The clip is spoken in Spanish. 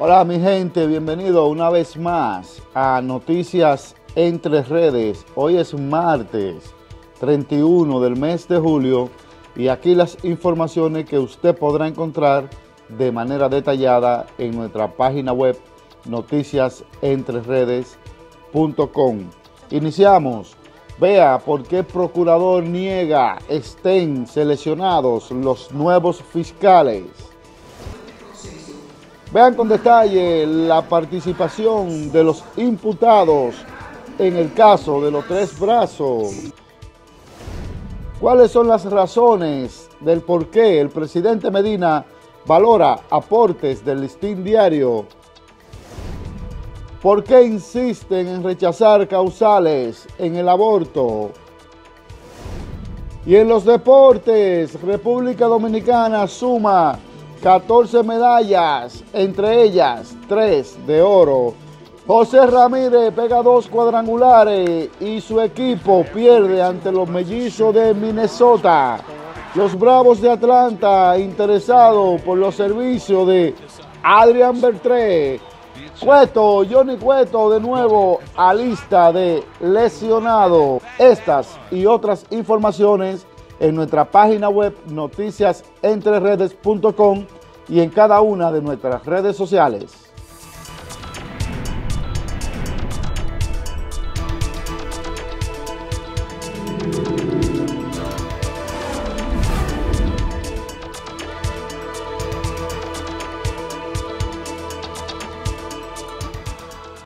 Hola mi gente, bienvenido una vez más a Noticias Entre Redes. Hoy es martes 31 del mes de julio y aquí las informaciones que usted podrá encontrar de manera detallada en nuestra página web noticiasentreredes.com. Iniciamos. Vea por qué procurador niega estén seleccionados los nuevos fiscales. Vean con detalle la participación de los imputados en el caso de los tres brazos. ¿Cuáles son las razones del por qué el presidente Medina valora aportes del listín diario? ¿Por qué insisten en rechazar causales en el aborto? Y en los deportes, República Dominicana suma 14 medallas, entre ellas 3 de oro. José Ramírez pega dos cuadrangulares y su equipo pierde ante los mellizos de Minnesota. Los Bravos de Atlanta interesados por los servicios de Adrian Bertré. Cueto, Johnny Cueto de nuevo a lista de lesionado. Estas y otras informaciones en nuestra página web noticiasentreredes.com y en cada una de nuestras redes sociales.